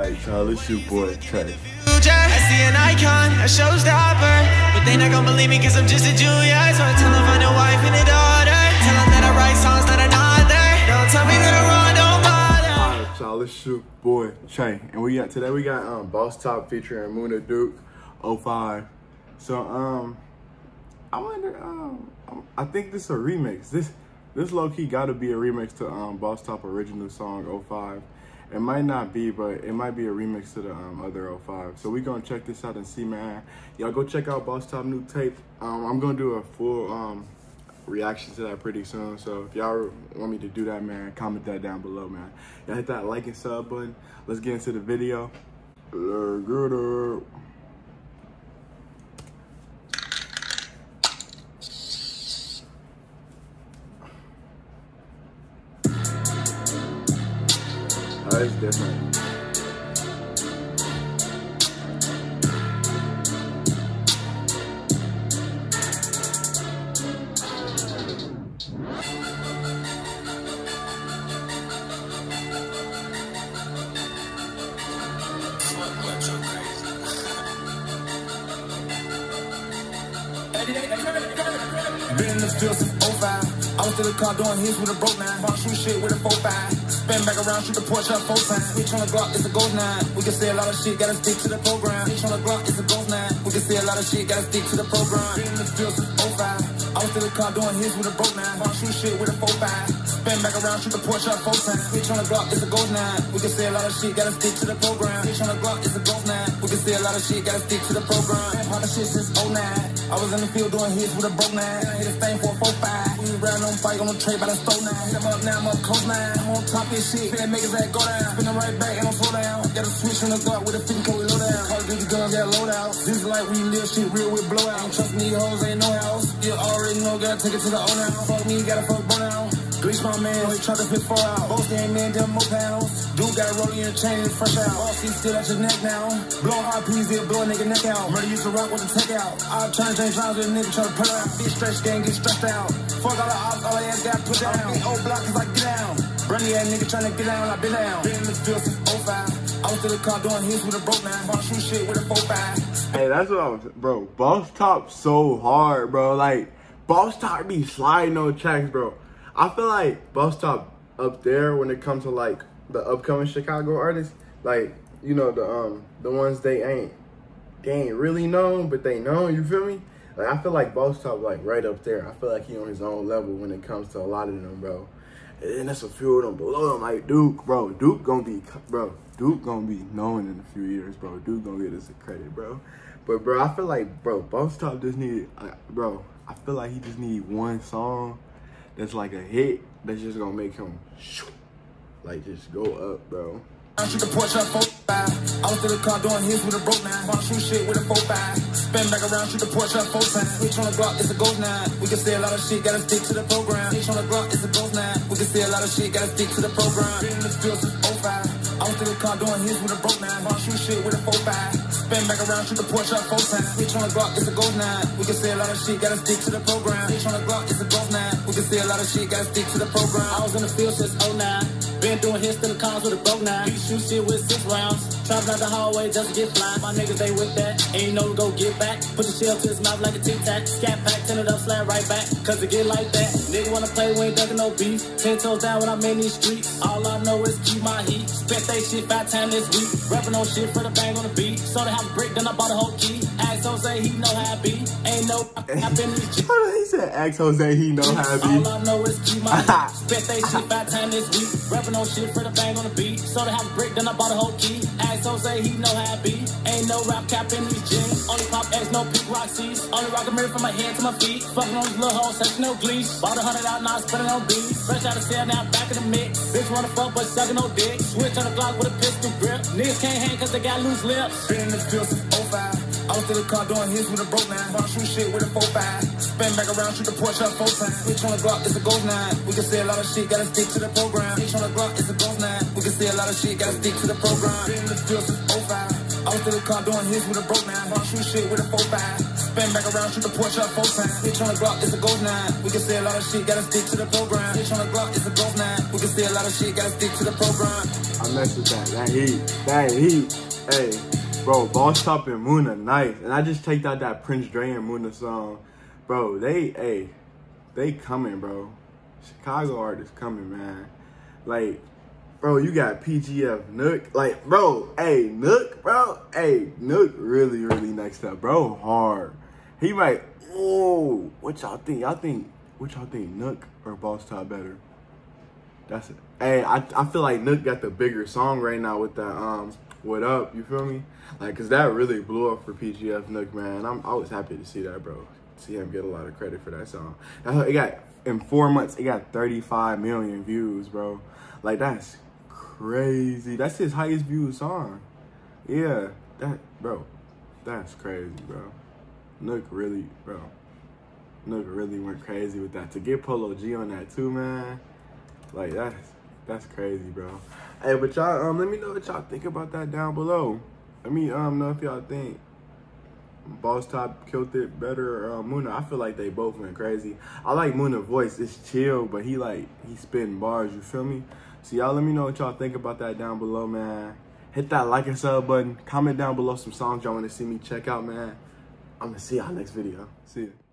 Alright, y'all, it's your boy Trey. I see an icon, a showstopper. But they not gonna believe me cause I'm just a junior. So I tell them find a wife and a daughter. Tell them that I write songs that are not there. Don't tell me that I'm wrong, don't bother. Alright, y'all, it's your boy Trey. And we got today we got um Boss Top featuring Munna Duke 05. So um I wonder um I think this is a remix. This this low key gotta be a remix to um Boss Top original song 05. It might not be, but it might be a remix to the um, other 05. So we gonna check this out and see, man. Y'all go check out Boss Top new tape. Um, I'm gonna do a full um, reaction to that pretty soon. So if y'all want me to do that, man, comment that down below, man. Y'all hit that like and sub button. Let's get into the video. Good. It's different. Been the field since 05. Was to the car doing hits with a broke nine. Bought shoot shit with a 4-5. Spin back around, shoot the porch up four times. Switch on the Glock, it's a ghost nine. We can say a lot of shit, gotta stick to the program. Switch on the Glock, it's a ghost nine. We can say a lot of shit, gotta stick to the program. Been in the field since 05. I was to the car doing hits with a broke nine. Bought shoot shit with a 4-5. Spin back around, shoot the porch up four times. Switch on the Glock, it's a ghost nine. We can say a lot of shit, gotta stick to the program. Switch on the Glock, it's a ghost nine. We can say a lot of shit, gotta stick to the program. All the shit since 09. I was in the field doing hits with a broke nine. I hit a thing for a 4-5. We round on fight on the trade by the stone nine. Hit him up now, I'm up close nine. I'm on top of this shit, finna make his ass go down. Spin Spinning right back, and I'm slow down. Got a switch on the Glock with a 50 code low down. Call of Duty guns, got load out. This is like we live shit real with blowout. Trust me, hoes ain't no house. You already know, gotta take it to the owner. Fuck me, gotta fuck burn out. Bleach my man, he tried to fit far out. Both game man, them more panels. Dude got rolling your chain, fresh out. All seats still at your neck now. Blow high peas, it blow a nigga neck out. Murder used to rock with the tech out. I try to change rounds with a nigga try to put out. Bitch stretch gang, get stressed out. Fuck all the ops, all the ass got put down. Big old block is like get down. Brandy ass nigga trying to get down, I been down. Been in the field since 05. I was to the car doing hits with a broke nine. Bought shoot shit with a 4-5. Hey, that's what I was, bro. Boss Top so hard, bro. Like, Boss Top be sliding on tracks, bro. I feel like Boss Top up there when it comes to like the upcoming Chicago artists, like you know the um the ones they ain't they ain't really known, but they known. You feel me? Like I feel like Boss Top like right up there. I feel like he on his own level when it comes to a lot of them, bro. And there's a few of them below him, like Duke, bro. Duke gonna be, bro. Duke gonna be known in a few years, bro. Duke gonna get us a credit, bro. But bro, I feel like, bro, Boss Top just need, uh, bro. I feel like he just need one song that's like a hit that's just gonna make him, shoo, like just go up, bro. I shoot the porch up 4-5. I was to the car doing hits with a broke nine. Bought shoot shit with a 4-5. Spin back around, shoot the porch up four times. Switch on the Glock, it's a ghost nine. We can say a lot of shit, gotta stick to the program. Switch on the Glock, it's a ghost nine. We can say a lot of shit, gotta stick to the program. Been in the field since 05. I was to the car doing hits with a broke nine. Bought shoot shit with a 4-5. Spin back around, shoot the porch up four times. Switch on the Glock, it's a gold nine. We can say a lot of shit, gotta stick to the program. Switch on the Glock, it's a gold nine. We can say a lot of shit, gotta stick to the program. I was in the field since 09. Been doing hits to the cars with a broke nine. We shoot shit with six rounds. Traveling out the hallway just to get flying. My niggas, they with that. Ain't no go get back. Put the shell to his mouth like a tic tac. Scat pack, turn it up, slap right back. Cause it get like that. Nigga wanna play, we ain't ducking no beef. Ten toes down when I'm in these streets. All I know is keep my heat. Spent they shit five times this week. Rapping on shit for the bang on the beat. So they have a break, then I bought a whole key. Ask Jose, he know how I be. Ain't no, I've been these Hold on, he said, "Ask Jose, he know how to be." all I know is keep my heat. Spent they shit five times this week. Rapping on shit for the bang on the beat. So they have a break, then I bought a whole key. Ask Jose, he know how no happy. Ain't no rap cap in these jeans. Only pop X, no peak Roxy's. Only rock a mirror from my head to my feet. Fucking on these little hoes, section no glees. Bought a hundred out, now I spend it on beats. Fresh out of cell, now back in the mix. Bitch wanna fuck, but sucking no dick. Switch on the block with a pistol grip. Niggas can't hang cause they got loose lips. Been in the field since 05. Was to the car doing hits with a broke nine. Bought shoot shit with a 4-5. Spin back around, shoot the porch up four times. Switch on the Glock, it's a ghost nine. We can say a lot of shit, gotta stick to the program. Switch on the Glock, it's a ghost nine. We can say a lot of shit, gotta stick to the program. Been in the field since 05. I was to the car doing hits with a broke nine. Bought shoot shit with a 4-5. Spin back around, shoot the porch up four times. Bitch on the block, it's a gold nine. We can say a lot of shit, gotta stick to the program. Bitch on the block, it's a gold nine. We can say a lot of shit, gotta stick to the program. I mess with that. That heat. That heat. Hey, bro, Boss Top and Munna, nice. And I just checked out that Prince Dre and Munna song. Bro, they, hey, they coming, bro. Chicago artists coming, man. Like, bro, you got PGF Nook. Like, bro, hey, Nook, bro. Hey, Nook really, really next up. Bro, hard. He might, oh, what y'all think? Y'all think, what y'all think, Nook or Boss Top better? That's it. Hey, I, I feel like Nook got the bigger song right now with that um what up, you feel me? Like cause that really blew up for PGF Nook, man. I'm I was happy to see that, bro. See him get a lot of credit for that song. It got in four months, it got 35 million views, bro. Like that's crazy. That's his highest viewed song. Yeah, that bro, that's crazy, bro. Nook really, bro. Nook really went crazy with that. To get Polo G on that too, man. Like that's that's crazy, bro. Hey, but y'all um let me know what y'all think about that down below. Let me um know if y'all think Boss Top killed it better or uh, Munna. I feel like they both went crazy. I like Munna's voice. It's chill, but he like he spitting bars, you feel me? So y'all let me know what y'all think about that down below, man. Hit that like and sub button. Comment down below some songs y'all want to see me check out, man. I'm gonna see y'all next video. See ya.